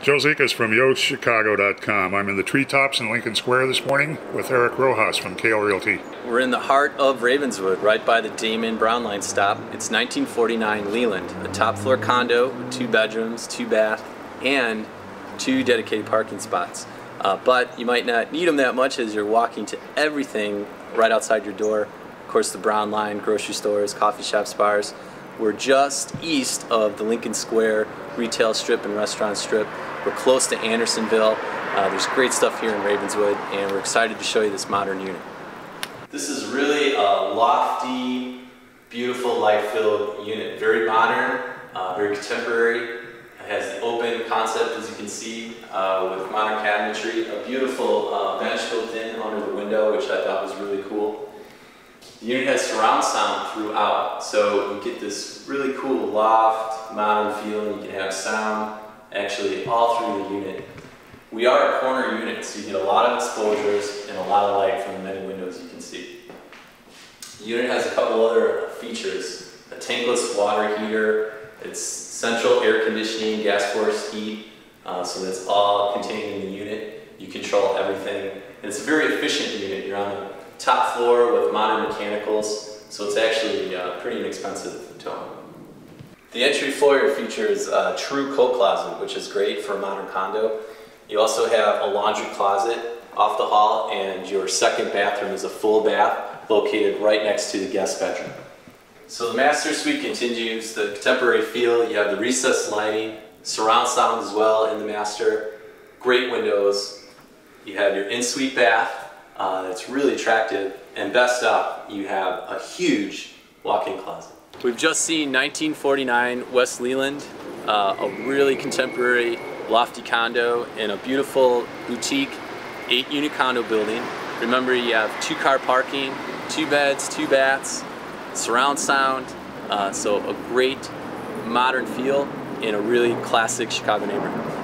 Joe Zekas from YoChicago.com. I'm in the treetops in Lincoln Square this morning with Eric Rojas from Kale Realty. We're in the heart of Ravenswood, right by the Damen Brown Line stop. It's 1949 Leland, a top floor condo with two bedrooms, two bath, and two dedicated parking spots. Uh, but you might not need them that much as you're walking to everything right outside your door. Of course, the Brown Line, grocery stores, coffee shops, bars. We're just east of the Lincoln Square retail strip and restaurant strip. We're close to Andersonville. Uh, there's great stuff here in Ravenswood, and we're excited to show you this modern unit. This is really a lofty, beautiful, light-filled unit. Very modern, uh, very contemporary. It has the open concept, as you can see, uh, with modern cabinetry. A beautiful uh, bench built in under the window, which I thought was really cool. The unit has surround sound throughout, so you get this really cool loft, modern feel, and you can have sound actually all through the unit. We are a corner unit, so you get a lot of exposures and a lot of light from the many windows you can see. The unit has a couple other features. A tankless water heater, it's central air conditioning, gas force heat, uh, so that's all contained in the unit. You control everything. And it's a very efficient unit. You're on the top floor with modern mechanicals, so it's actually uh, pretty inexpensive to own. The entry foyer features a true coat closet, which is great for a modern condo. You also have a laundry closet off the hall, and your second bathroom is a full bath located right next to the guest bedroom. So the master suite continues the contemporary feel. You have the recessed lighting, surround sound as well in the master, great windows. You have your in-suite bath uh, that's really attractive, and best up, you have a huge walk-in closet. We've just seen 1949 West Leland, uh, a really contemporary lofty condo in a beautiful boutique eight unit condo building. Remember you have two car parking, two beds, two baths, surround sound, uh, so a great modern feel in a really classic Chicago neighborhood.